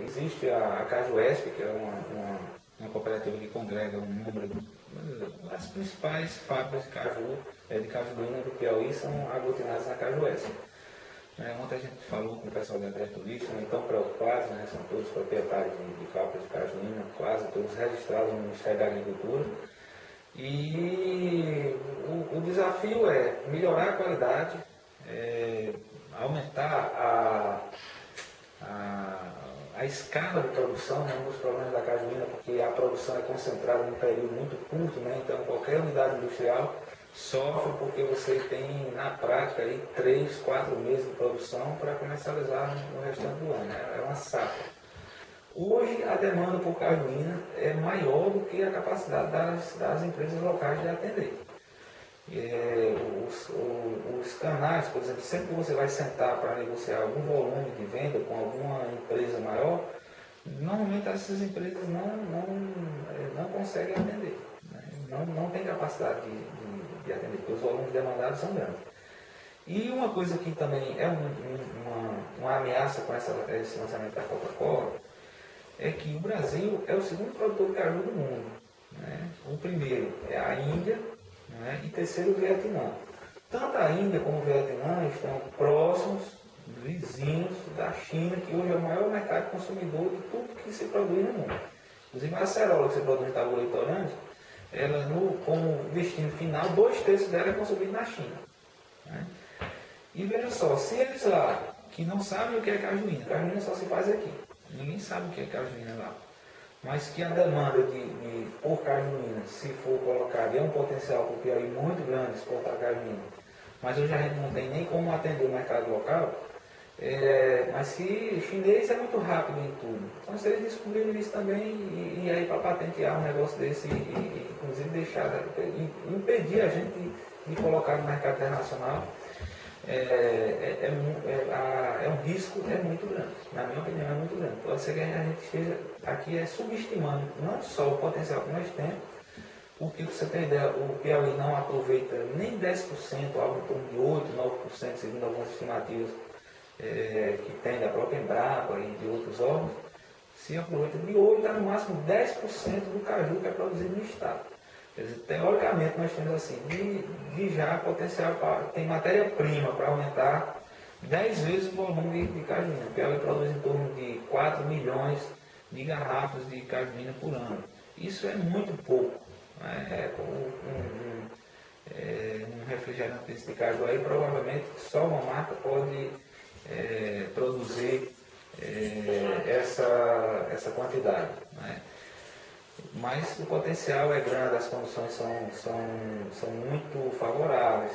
existe a, a que é uma, uma, uma, cooperativa que congrega um número de. As principais fábricas de caju, é, de cajuína do Piauí são aglutinadas na Cajuesp. É, ontem a gente falou com o pessoal da Agricultura, não estão preocupados, né, são todos proprietários de, de fábricas de cajuína, quase todos registrados no Ministério da Agricultura. E o, o desafio é melhorar a qualidade, é, aumentar a, a, a, escala de produção, né, um dos problemas da cajuína, porque a produção é concentrada num período muito curto, né, então qualquer unidade industrial sofre porque você tem na prática aí três, quatro meses de produção para comercializar no restante do ano. Né? É uma safra. Hoje a demanda por cajuína é maior do que a capacidade das, das empresas locais de atender. É, canais, por exemplo, sempre que você vai sentar para negociar algum volume de venda com alguma empresa maior, normalmente essas empresas não, não, é, não conseguem atender. Né? Não, não tem capacidade de, de, de, atender, porque os volumes demandados são grandes. E uma coisa que também é um, uma, uma ameaça com essa, esse lançamento da Coca-Cola é que o Brasil é o segundo produtor de caju do mundo. Né? O primeiro é a Índia né? e terceiro o Vietnã. Tanto a Índia como o Vietnã estão próximos, vizinhos da China, que hoje é o maior mercado consumidor de tudo que se produz no mundo. Inclusive a acerola que se produz em Itaúra ela no, como destino final, dois terços dela é consumido na China. Né? E veja só, se eles lá, que não sabem o que é cajuína, cajuína só se faz aqui. Ninguém sabe o que é cajuína lá. Mas que a demanda de, de por cajuína, se for colocada, é um potencial para o muito grande exportar cajuína. Mas hoje a gente não tem nem como atender o mercado local. É, mas que chinês é muito rápido em tudo. Então se eles descobrirem isso também, e, e aí para patentear um negócio desse, e, e, inclusive deixar, impedir a gente de, de colocar no mercado internacional, é, é, é, é, é, um risco é muito grande. Na minha opinião, é muito grande. Pode ser que a gente esteja aqui é, subestimando não só o potencial que nós temos, porque você tem ideia, o Piauí não aproveita nem 10%, algo em torno de 8, 9%, segundo algumas estimativas é, que tem da própria Embrapa e de outros órgãos, se aproveita de 8 a no máximo 10% do caju que é produzido no estado. Dizer, teoricamente nós temos assim, de, de já potencial para. tem matéria-prima para aumentar 10 vezes o volume de, de cajuína. O Piauí produz em torno de 4 milhões de garrafas de cajuína por ano. Isso é muito pouco. Né? É, um, um, é, um refrigerante desse de caju aí, provavelmente só uma marca pode é, produzir é, essa, essa quantidade. Né? Mas o potencial é grande, as condições são, são, são muito favoráveis.